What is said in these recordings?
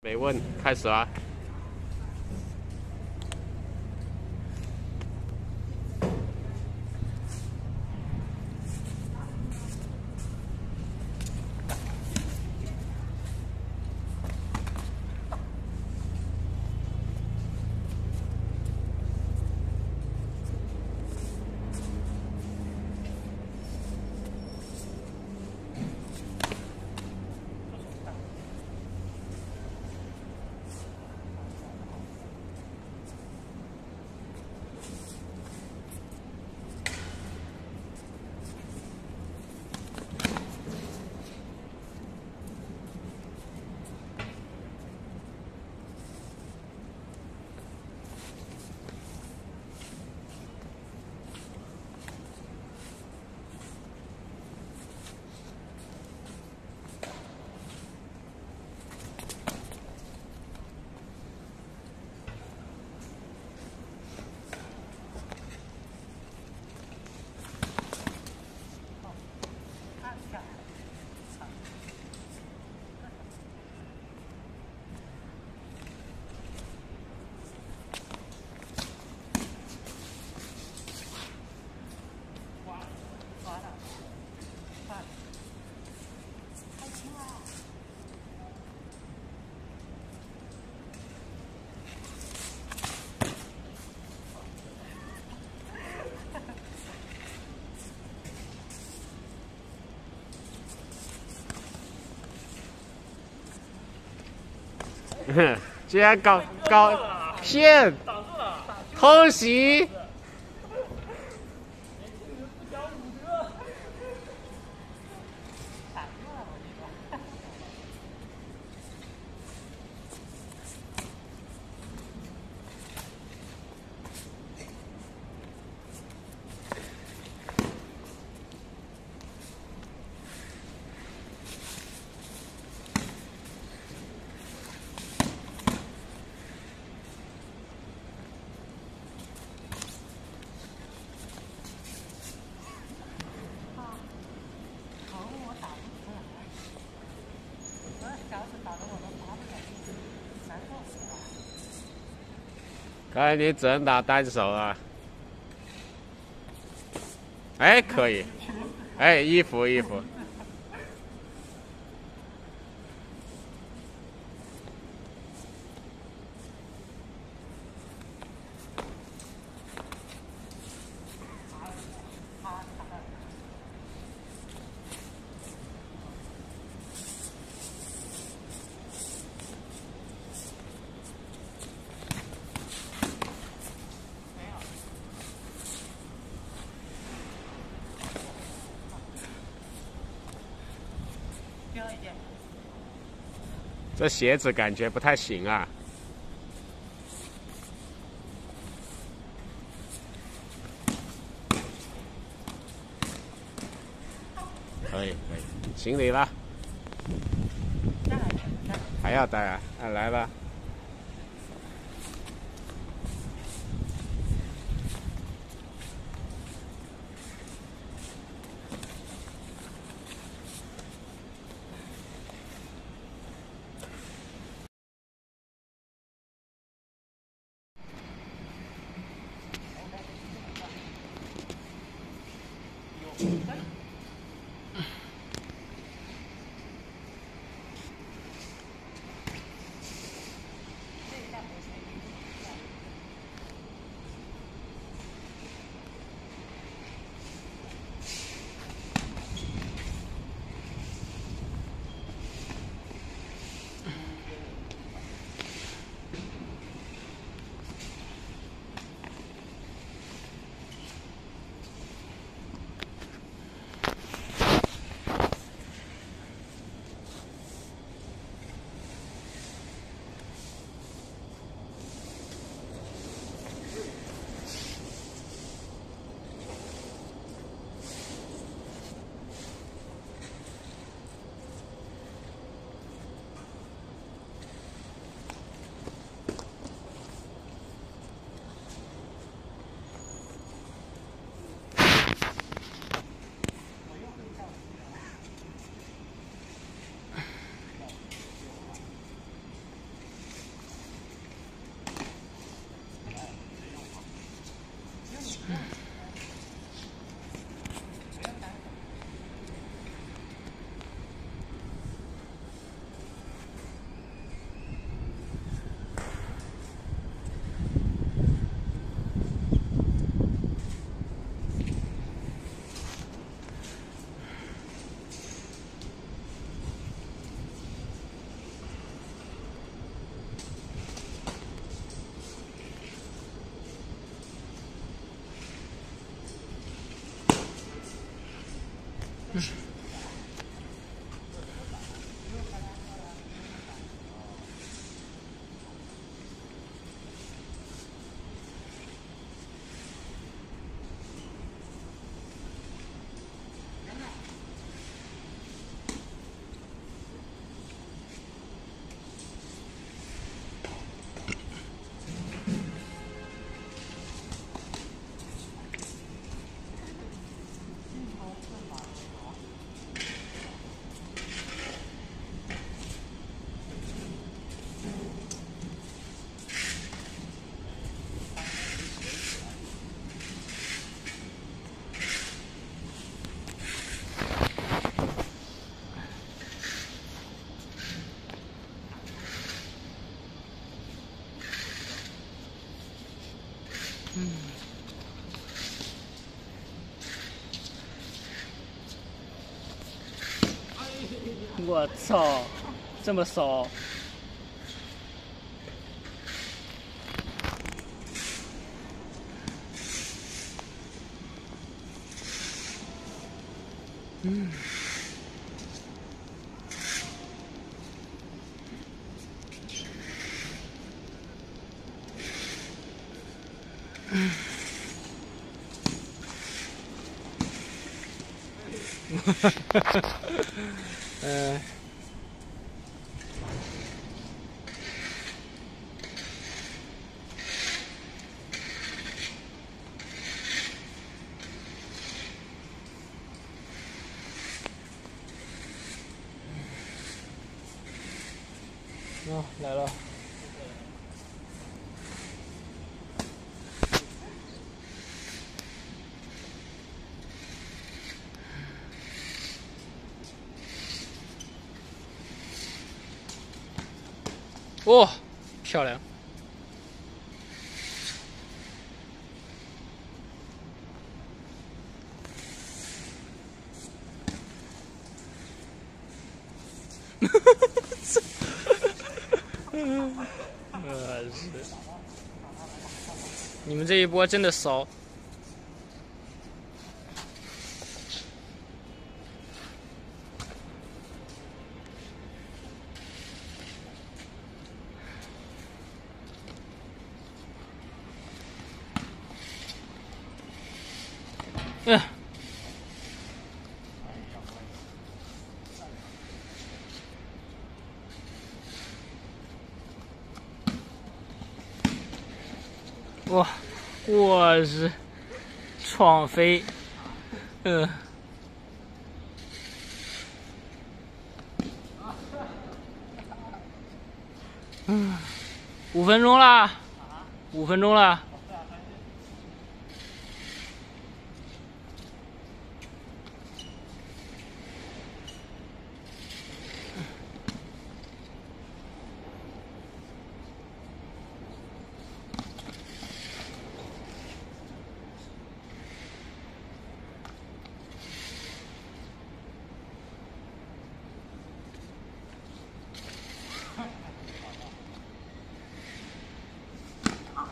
没问，开始啊！居然搞搞骗，偷袭！哎你只能打单手啊！哎，可以，哎，衣服衣服。这鞋子感觉不太行啊！可以可以，行李了，还要带啊？啊，来吧。我操，这么骚！嗯。嗯。哈哈哈哈嗯。哦，来了。哇，漂亮！哈哈哈哈哈！是，你们这一波真的骚。嗯，哇，我是创飞，嗯，嗯，五分钟啦，五分钟了。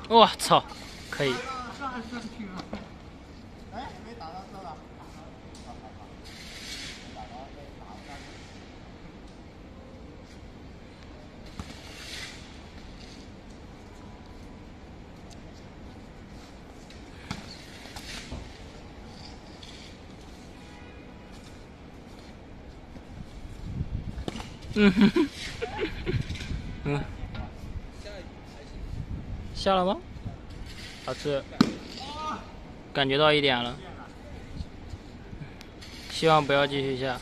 我操，可以。嗯哼哼，嗯。下了吗？好吃，感觉到一点了，希望不要继续下。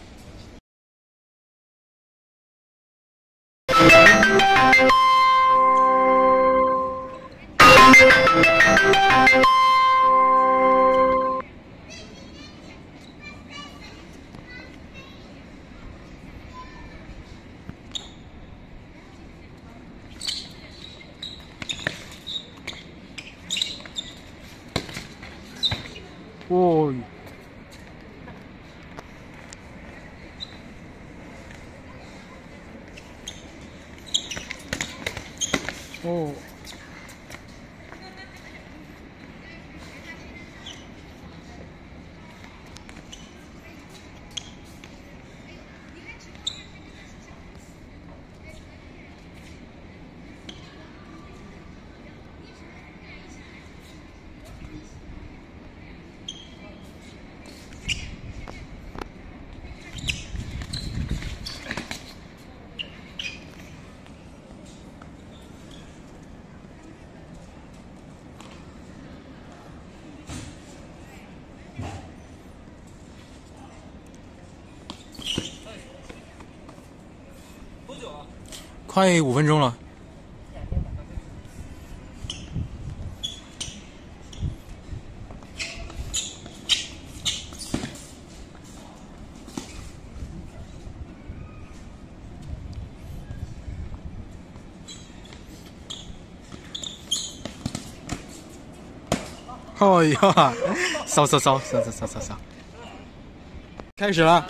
Ой. Oh. 快五分钟了。哎呀，扫扫扫扫扫扫扫扫，开始了。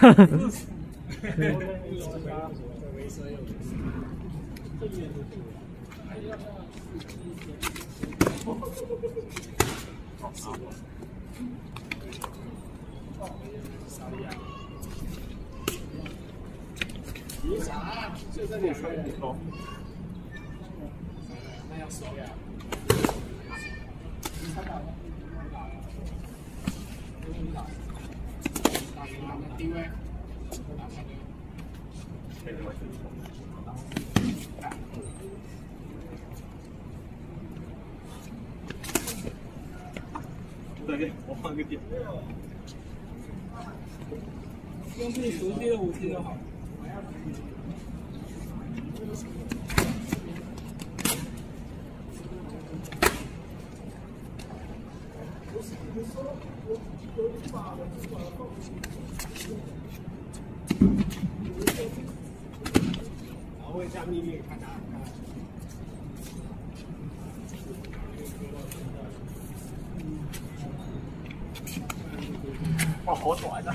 对，用自己熟悉的武器就好。然后问一下秘密，看哪？哇，好短的。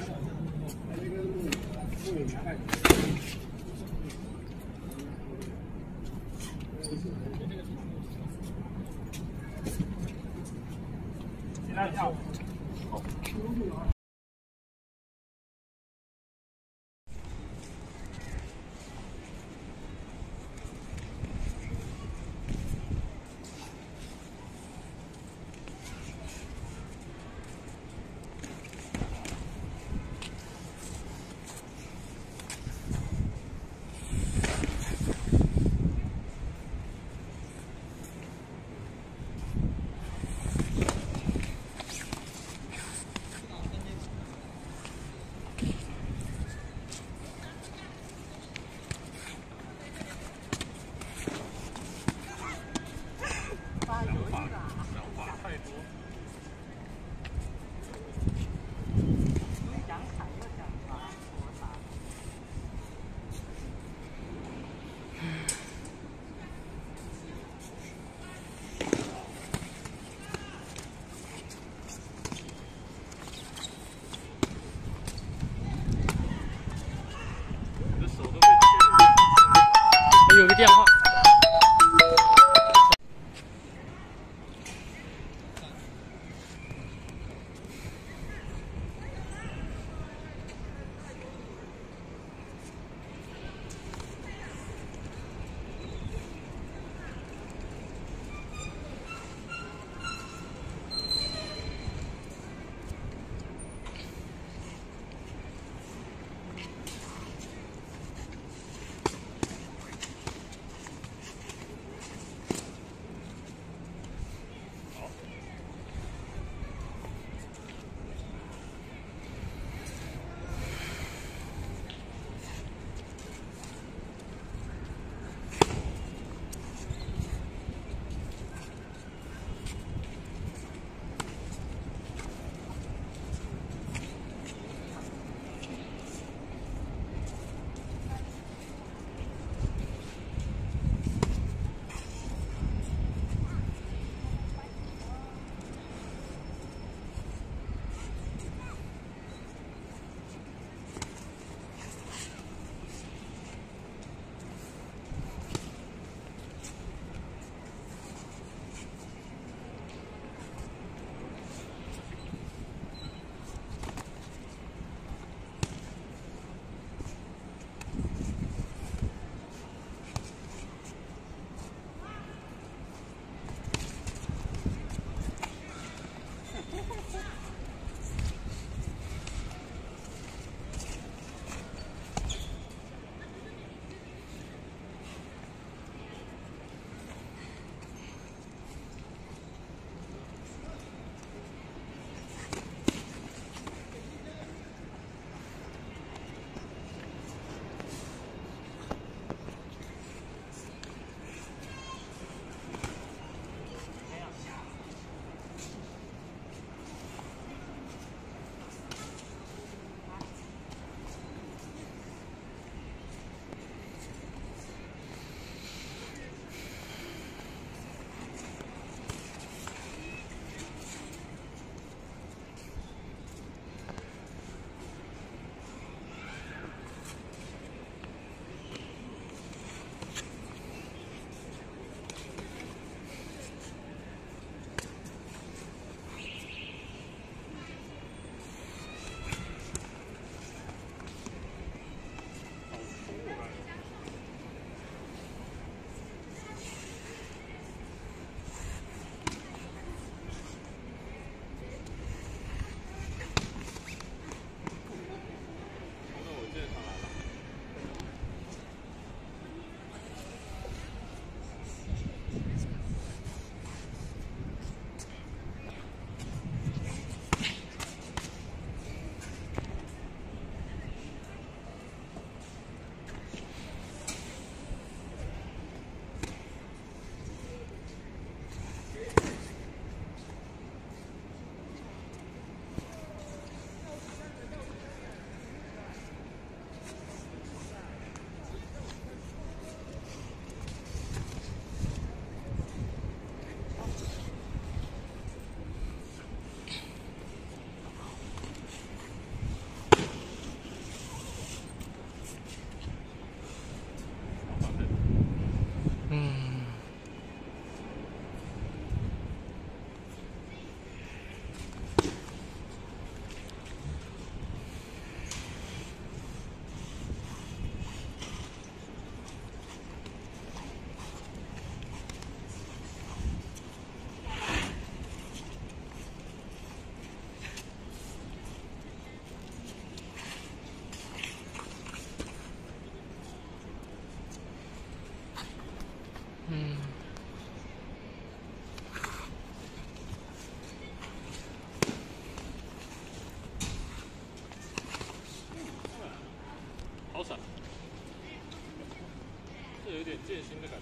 戒心的。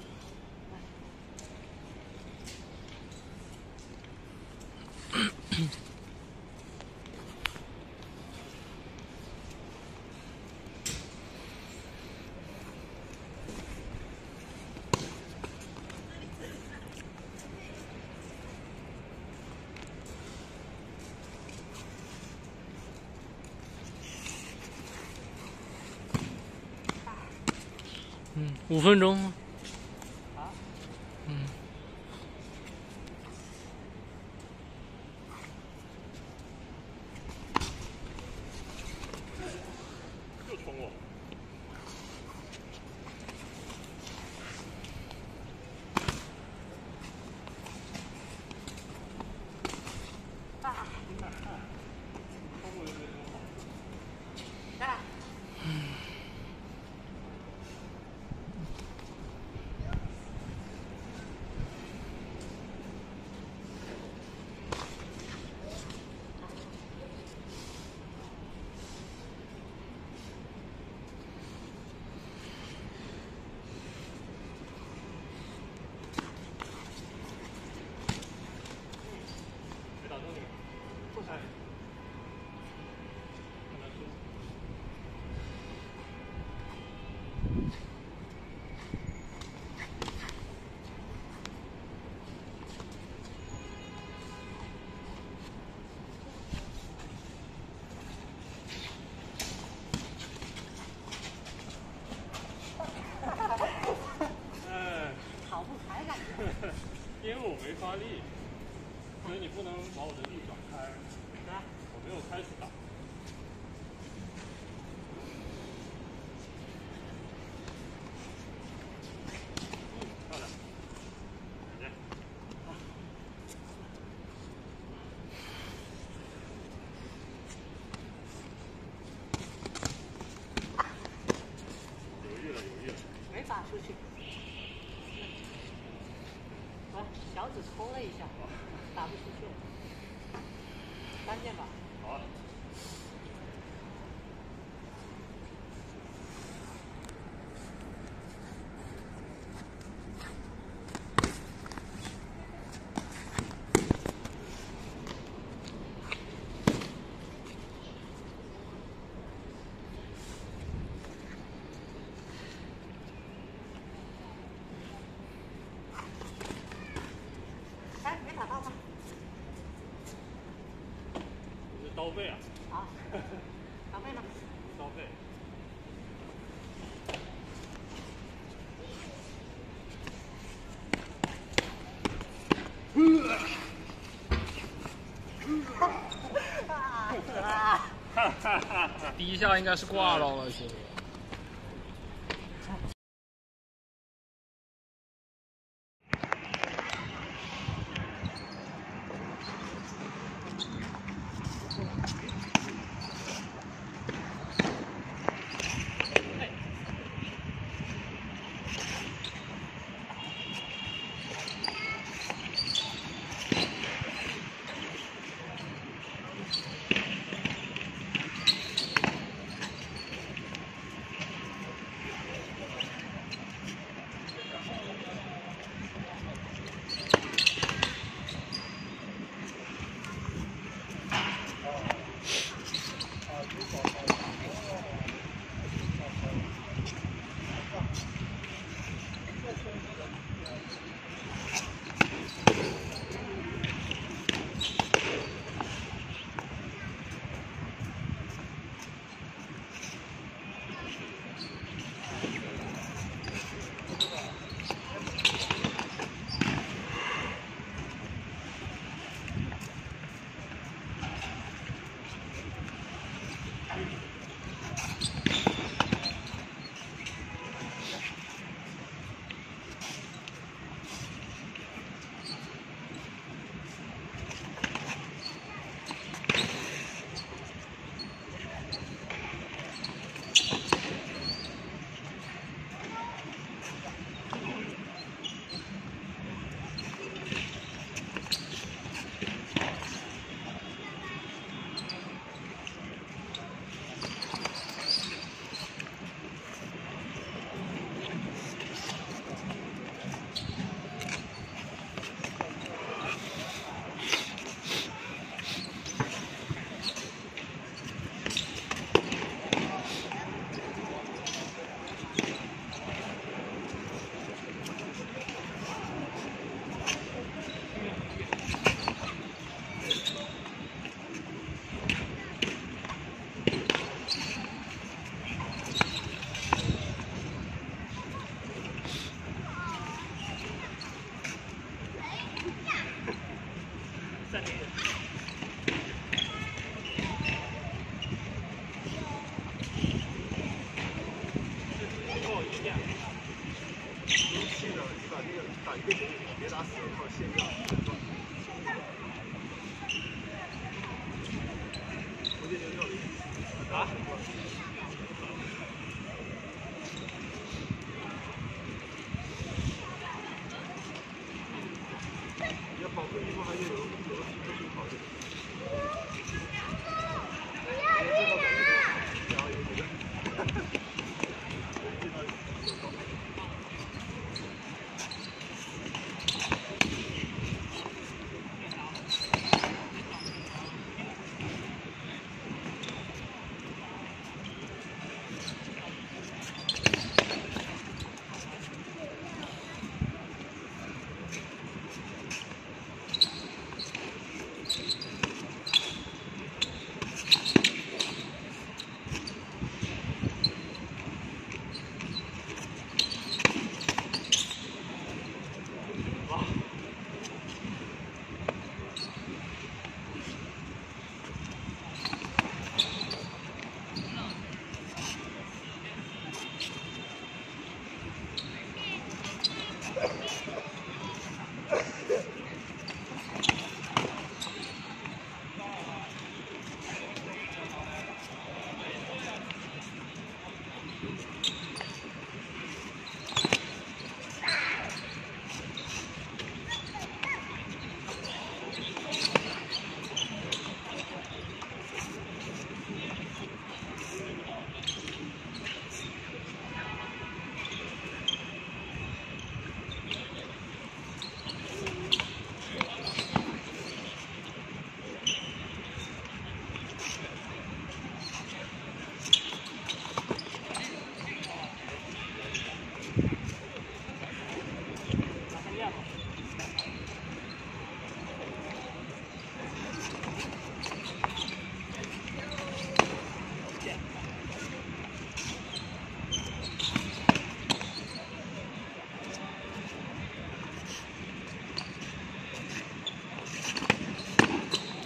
五分钟。嗯。又冲我！没打中你，坐下来。看他输。哎，跑不开感觉。因为我没发力，所以你不能把我的力转开。我没有开始打。了一下，打不出去。单键吧。好啊。哎，没打到吗？刀背啊？啊，打背呢？刀背。第一下应该是挂到了，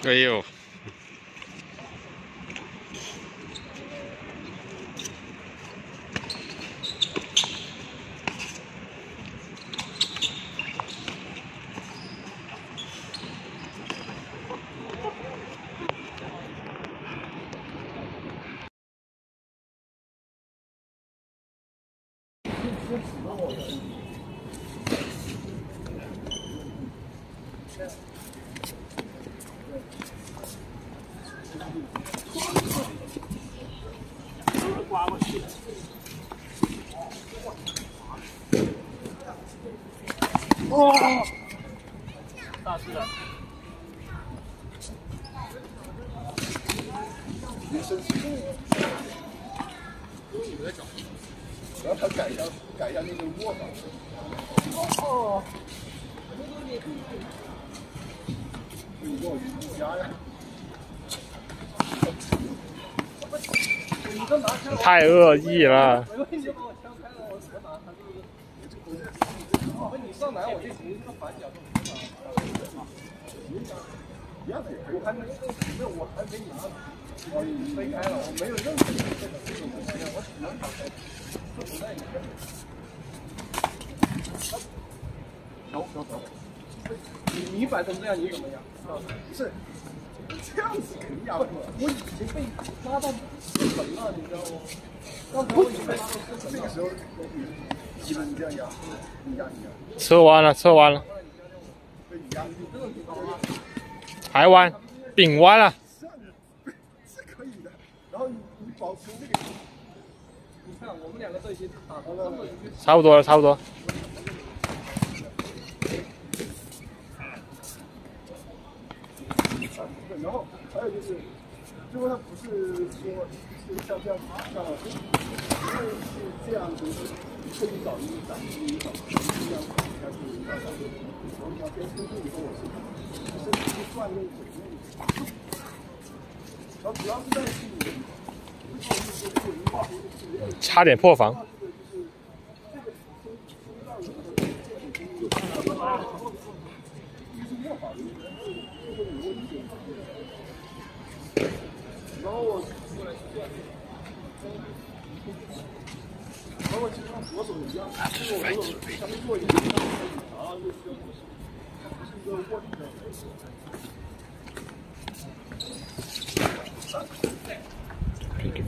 是。哎哇，大师的。然后他改一下，改一下那个握法。哦。你给我加呀！太恶意了。你就把我枪开了，我我拿他就是。哦，你上来我就从这个反角就一样的，我还没没有，我还没拿，我飞开了，我没有任何一个这个这种东西，我只能打开，不存在你的。走走走，你你摆成这样你怎么样？不是，这样子肯定压不住，我已经被拉到失衡了，你知道吗？刚才我已经被拉到失衡了，这个时候你们这样压，你压压，吃完了，吃完了，被你压，你这种情况吗？还弯，饼歪了。是可以的，然后你你保持那个，你看我们两个都已经打到了，差不多了，差不多。然后还有就是，最后他不是说是像这样像我是是这样子，特意找一个展示一找这样开始一个展示，然后你要边出去以后我是身体去转那个差点破防。是一个握力的。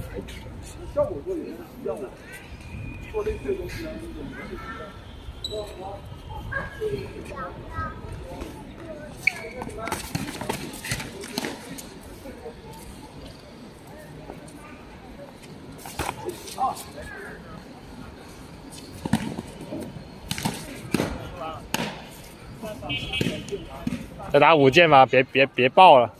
效果做也是一样的，做类似的东西啊，那种。再打五件吧，别别别爆了。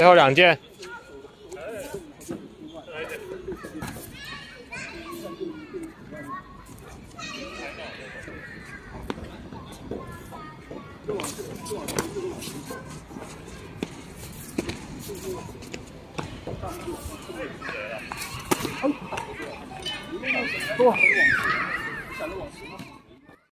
最后两件。都往前往，想着往前吗？